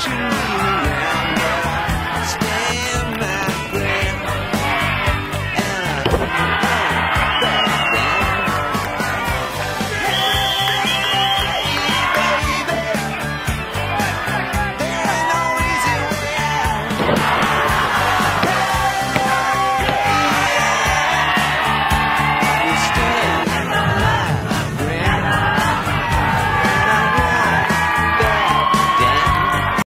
shoot.